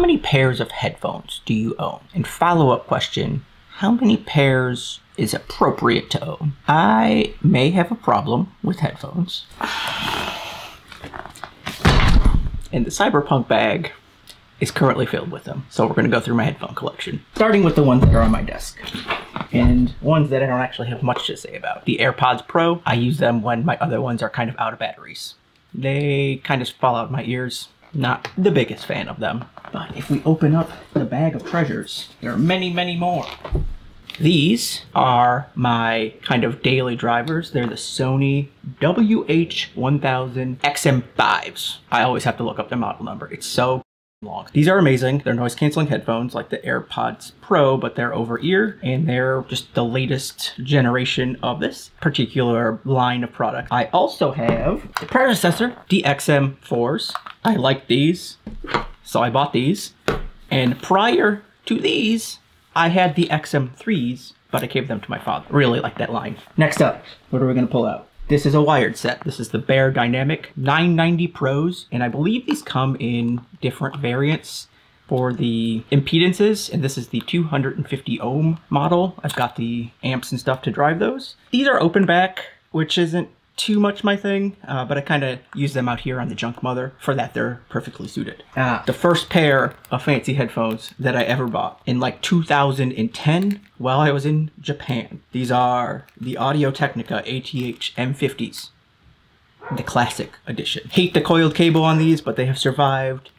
how many pairs of headphones do you own? And follow up question, how many pairs is appropriate to own? I may have a problem with headphones. And the Cyberpunk bag is currently filled with them. So we're gonna go through my headphone collection. Starting with the ones that are on my desk. And ones that I don't actually have much to say about. The AirPods Pro, I use them when my other ones are kind of out of batteries. They kind of fall out of my ears. Not the biggest fan of them. But if we open up the bag of treasures, there are many, many more. These are my kind of daily drivers. They're the Sony WH-1000 XM5s. I always have to look up the model number. It's so long. These are amazing. They're noise canceling headphones like the AirPods Pro, but they're over ear and they're just the latest generation of this particular line of product. I also have the predecessor, the XM4s. I like these, so I bought these. And prior to these, I had the XM3s, but I gave them to my father. Really like that line. Next up, what are we gonna pull out? This is a wired set. This is the Beyerdynamic 990 Pros, and I believe these come in different variants for the impedances, and this is the 250 ohm model. I've got the amps and stuff to drive those. These are open back, which isn't too much my thing, uh, but I kind of use them out here on the Junk Mother. For that, they're perfectly suited. Ah, the first pair of fancy headphones that I ever bought in like 2010 while I was in Japan. These are the Audio Technica ATH M50s, the classic edition. Hate the coiled cable on these, but they have survived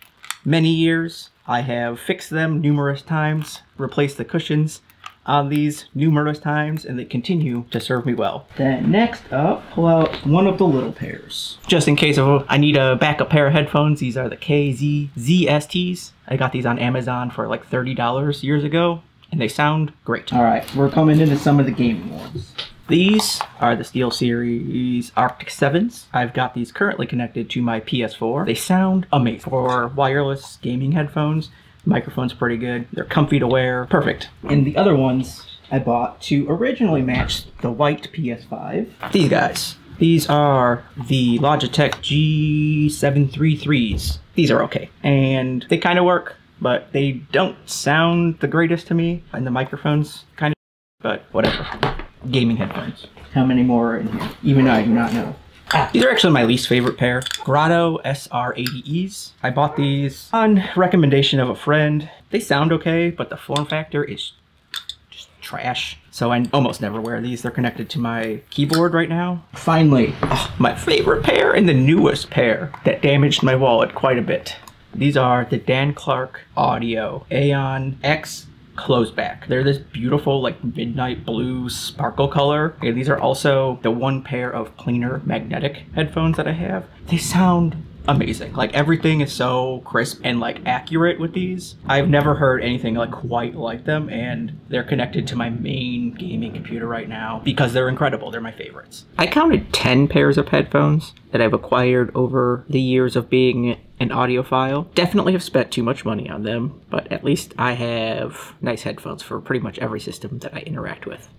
many years. I have fixed them numerous times, replaced the cushions, on these numerous times and they continue to serve me well. Then next up, pull out one of the little pairs. Just in case of, I need a backup pair of headphones, these are the KZ ZSTs. I got these on Amazon for like $30 years ago and they sound great. All right, we're coming into some of the gaming ones. These are the SteelSeries Arctis 7s. I've got these currently connected to my PS4. They sound amazing for wireless gaming headphones. Microphone's pretty good. They're comfy to wear. Perfect. And the other ones I bought to originally match the white PS5. These guys. These are the Logitech G733s. These are okay. And they kind of work, but they don't sound the greatest to me. And the microphones kind of, but whatever. Gaming headphones. How many more are in here? Even I do not know. These are actually my least favorite pair. Grado SR80Es. I bought these on recommendation of a friend. They sound okay, but the form factor is just trash. So I almost never wear these. They're connected to my keyboard right now. Finally, oh, my favorite pair and the newest pair that damaged my wallet quite a bit. These are the Dan Clark Audio Aeon X closed back. They're this beautiful like midnight blue sparkle color. And these are also the one pair of planar magnetic headphones that I have. They sound amazing. Like everything is so crisp and like accurate with these. I've never heard anything like quite like them and they're connected to my main gaming computer right now because they're incredible. They're my favorites. I counted 10 pairs of headphones that I've acquired over the years of being an audiophile. Definitely have spent too much money on them, but at least I have nice headphones for pretty much every system that I interact with.